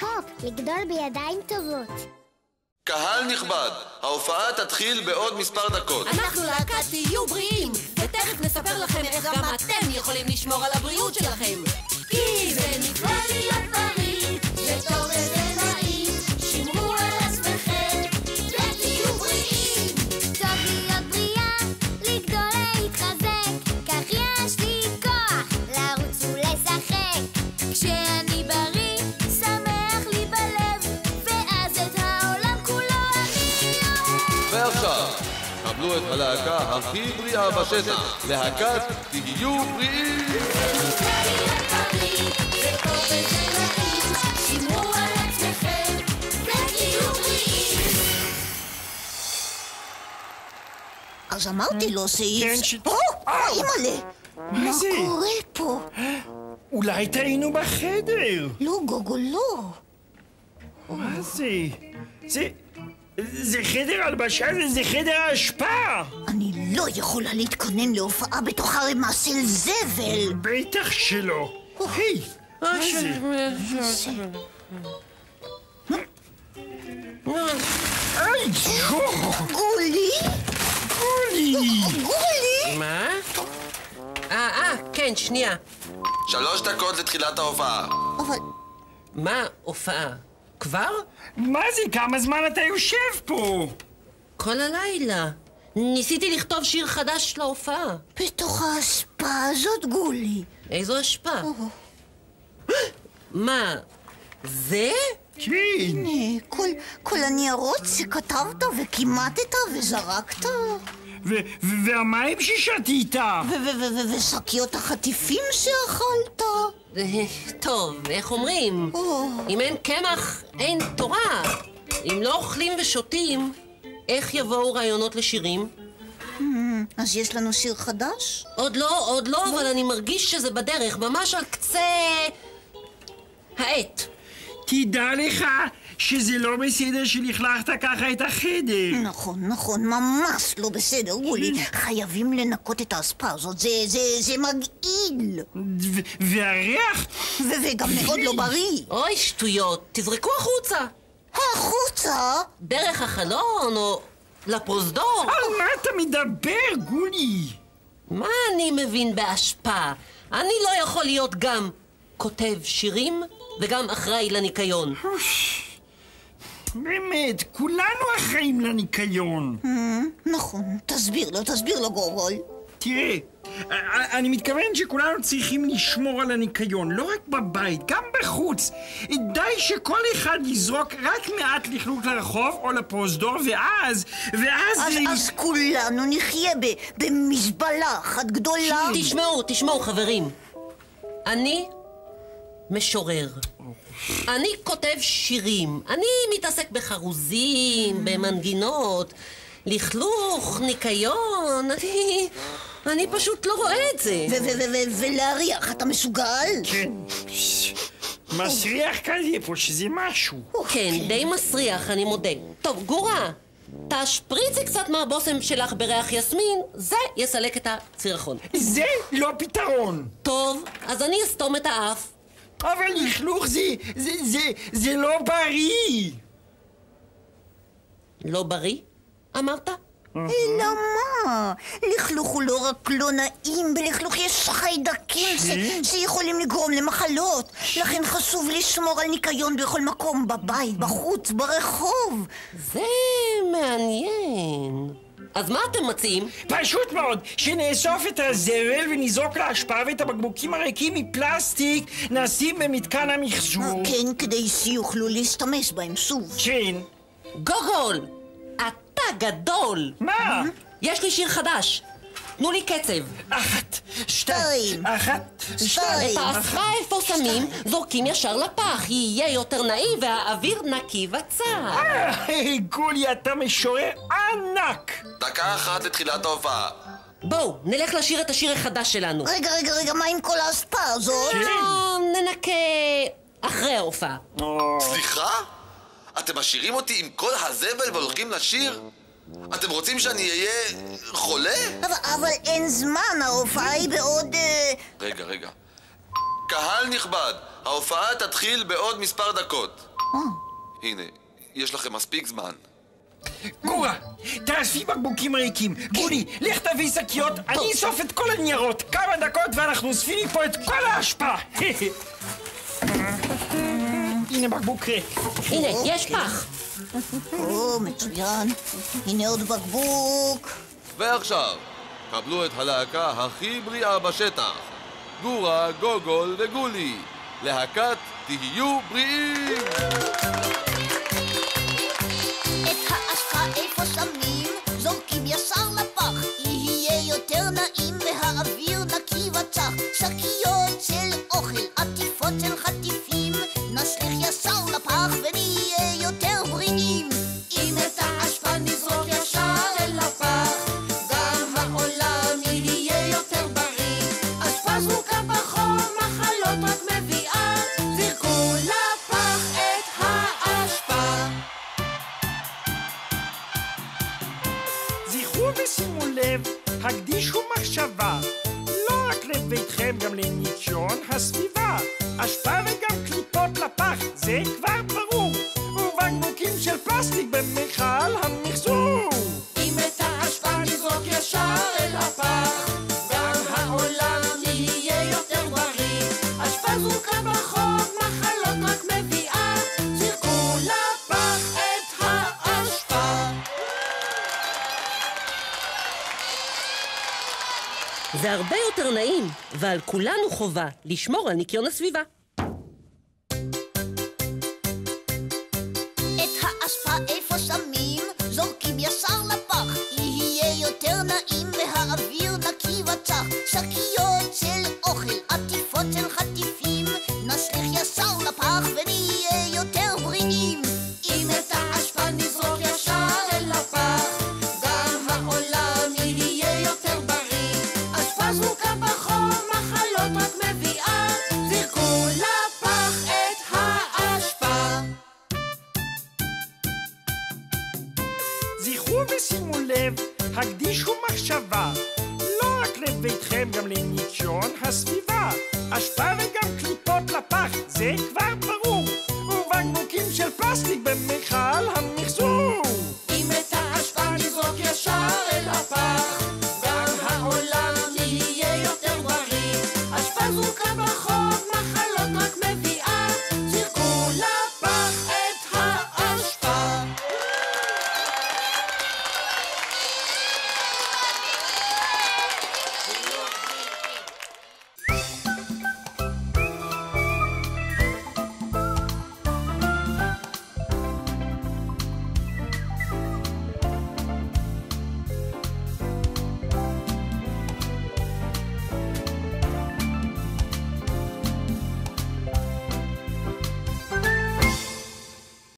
הופ, לגדול בידיים טובות. קהל נכבד, ההופעה תתחיל בעוד מספר דקות. אנחנו להקת תהיו בריאים, ותכף נספר לכם איך גם אתם יכולים לשמור על הבריאות שלכם. כי זה נפלא להיות בריא, זה טוב קבלו את הלהקה הכי בריאה בשטח, להקת תהיו בריאים! אז אמרתי לו סעיף... כן, ש- או, אימא'לה! מה זה? קורה פה? אולי טעינו בחדר. לא, גוגו, לא. מה זה? זה... זה חדר הלבשה, זה- זה חדר האשפה! אני לא יכולה להתכונן להופעה בתוך ערימה של זבל. בטח שלא. היי, מה זה? גולי? גולי! גולי? מה? אה, אה, כן, שנייה. שלוש דקות לתחילת ההופעה. אבל... מה הופעה? כבר? מה זה, כמה זמן אתה יושב פה? כל הלילה. ניסיתי לכתוב שיר חדש להופעה. בתוך האספה הזאת, גולי. איזו השפעה. מה, זה? כן. הנה, כל, כל הניירות שכתבת וכימטת וזרקת. והמים ששתית? ושקיות החטיפים שאכלת. טוב, איך אומרים? או. אם אין קמח, אין תורה. אם לא אוכלים ושותים, איך יבואו רעיונות לשירים? אז יש לנו שיר חדש? עוד לא, עוד לא, אבל אני מרגיש שזה בדרך, ממש על קצה... העט. תדע לך שזה לא בסדר שלכלכת ככה את החדר. נכון, נכון, ממש לא בסדר, גולי. חייבים לנקות את האספה הזאת, זה, זה, זה מגעיל. והריח? וגם מאוד לא בריא. אוי, שטויות, תזרקו החוצה. החוצה? דרך החלון, או לפרוזדור. על מה אתה מדבר, גולי? מה אני מבין בהשפעה? אני לא יכול להיות גם כותב שירים וגם אחראי לניקיון. באמת, כולנו אחראים לניקיון. נכון, תסביר לו, תסביר לו, גוגול. תראה, אני מתכוון שכולנו צריכים לשמור על הניקיון, לא רק בבית, גם בחוץ. די שכל אחד יזרוק רק מעט לכלוך לרחוב או לפרוזדור, ואז, ואז... אז, זה- אז כולנו נחיה ב, במזבלה אחת גדולה. תשמעו, תשמעו, חברים. אני משורר. אני כותב שירים. אני מתעסק בחרוזים, במנגינות, לכלוך, ניקיון. אני... אני פשוט לא רואה את זה. ו- ו- ו- ו- ולהריח, אתה מסוגל? כן. מסריח כזה פה שזה משהו. כן, די מסריח, אני מודה. טוב, גורה, תשפריצי קצת מהבושם שלך בריח יסמין, זה יסלק את הסירחון. זה לא פתרון. טוב, אז אני אסתום את האף. אבל לכלוך זה, זה, זה, זה לא בריא. לא בריא? אמרת? אלא מה? לכלוך הוא לא רק לא נעים, בלכלוך יש חיידקים ש- שיכולים לגרום למחלות. לכן חשוב לשמור על ניקיון בכל מקום, בבית, בחוץ, ברחוב. זה מעניין. אז מה אתם מציעים? פשוט מאוד, שנאסוף את הזבל ונזרוק לאשפה ואת הבקבוקים הריקים מפלסטיק נשים במתקן המחזור. כן, כדי שיוכלו להשתמש בהם שוב. כן. גוגול! אתה גדול! מה? יש לי שיר חדש. תנו לי קצב. אחת, שתיים, שתיים. אחת, שתיים. את איפה שמים, זורקים ישר לפח. יהיה יותר נעים והאוויר נקי וצר. אה, גולי, אתה משורר ענק! דקה אחת לתחילת ההופעה. בואו, נלך לשיר את השיר החדש שלנו. רגע, רגע, רגע, מה עם כל האספה הזאת? אה, ננקה אחרי ההופעה. סליחה? אתם משאירים אותי עם כל הזבל והולכים לשיר? אתם רוצים שאני אהיה חולה? אבל, אבל אין זמן, ההופעה היא בעוד... אה, רגע, רגע. קהל נכבד, ההופעה תתחיל בעוד מספר דקות. הנה, יש לכם מספיק זמן. גורה, תאספי בקבוקים ריקים. גולי, לך תביא שקיות, אני אאסוף את כל הניירות. כמה דקות ואנחנו אוספים מפה את כל האשפה. הנה בקבוק ריק. הנה, יש פח. או, מצוין. הנה עוד בקבוק. ועכשיו, קבלו את הלהקה הכי בריאה בשטח. גורה, גוגול וגולי. להקת תהיו בריאים! את האשפה איפה שמים? זורקים ישר לפח. יהיה יותר נעים והאוויר נקי וצח. שקיות של גם לניקיון הסביבה. אשפה וגם זה הרבה יותר נעים, ועל כולנו חובה לשמור על ניקיון הסביבה. ושימו לב, הקדישו מחשבה. לא רק לביתכם, גם לניקיון הסביבה. אשפה וגם קליפות לפח, זה כבר ברור.